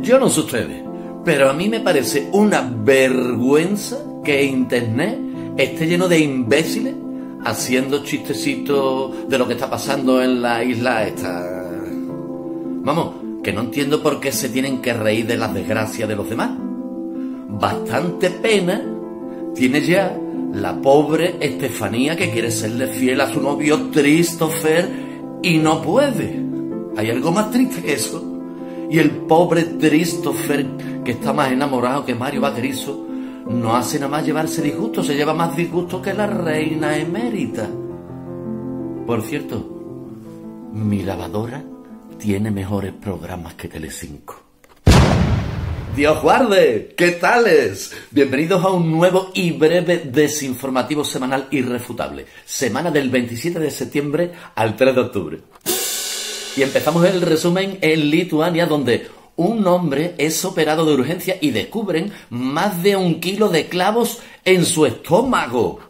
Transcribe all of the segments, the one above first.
Yo no sé ustedes, pero a mí me parece una vergüenza que Internet esté lleno de imbéciles haciendo chistecitos de lo que está pasando en la isla esta. Vamos, que no entiendo por qué se tienen que reír de las desgracias de los demás. Bastante pena tiene ya la pobre Estefanía que quiere serle fiel a su novio Christopher y no puede. ¿Hay algo más triste que eso? Y el pobre Christopher, que está más enamorado que Mario Vaquerizo, no hace nada más llevarse disgusto, se lleva más disgusto que la reina emérita. Por cierto, mi lavadora tiene mejores programas que Telecinco. Dios guarde, ¿qué tales? Bienvenidos a un nuevo y breve desinformativo semanal irrefutable. Semana del 27 de septiembre al 3 de octubre. Y empezamos el resumen en Lituania, donde un hombre es operado de urgencia y descubren más de un kilo de clavos en su estómago.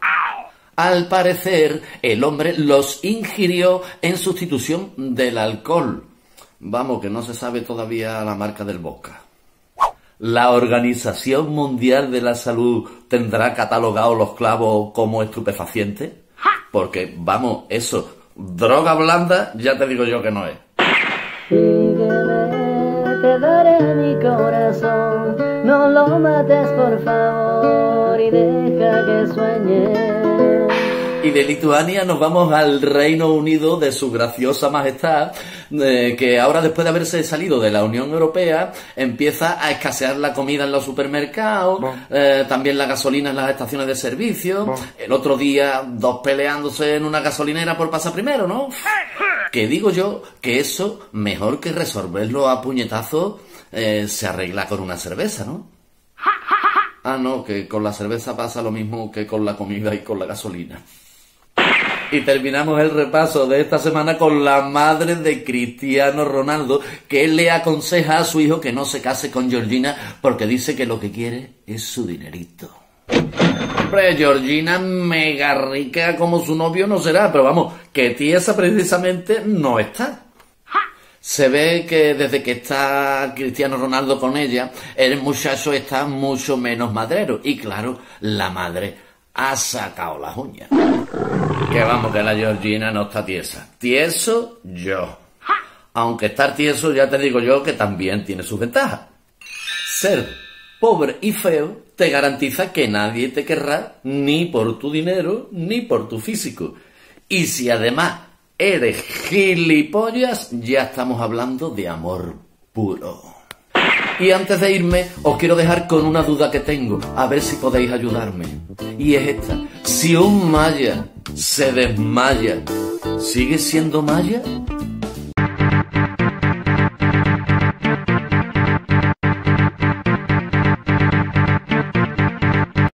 Al parecer, el hombre los ingirió en sustitución del alcohol. Vamos, que no se sabe todavía la marca del vodka. ¿La Organización Mundial de la Salud tendrá catalogados los clavos como estupefacientes? Porque, vamos, eso, droga blanda, ya te digo yo que no es. te daré mi corazón, no lo mates por favor y deja que sueñe. Y de Lituania nos vamos al Reino Unido de su graciosa majestad, eh, que ahora después de haberse salido de la Unión Europea empieza a escasear la comida en los supermercados, eh, también la gasolina en las estaciones de servicio, el otro día dos peleándose en una gasolinera por pasar primero, ¿no? Que digo yo que eso, mejor que resolverlo a puñetazos, eh, se arregla con una cerveza, ¿no? Ah, no, que con la cerveza pasa lo mismo que con la comida y con la gasolina. Y terminamos el repaso de esta semana con la madre de Cristiano Ronaldo, que le aconseja a su hijo que no se case con Georgina porque dice que lo que quiere es su dinerito. Hombre, Georgina mega rica como su novio no será, pero vamos, que tiesa precisamente no está. Se ve que desde que está Cristiano Ronaldo con ella, el muchacho está mucho menos madrero. Y claro, la madre ha sacado las uñas. Que vamos, que la Georgina no está tiesa. Tieso yo. Aunque estar tieso, ya te digo yo que también tiene sus ventajas. Ser pobre y feo te garantiza que nadie te querrá ni por tu dinero ni por tu físico. Y si además eres gilipollas, ya estamos hablando de amor puro. Y antes de irme, os quiero dejar con una duda que tengo, a ver si podéis ayudarme. Y es esta. Si un maya se desmaya, ¿sigue siendo maya?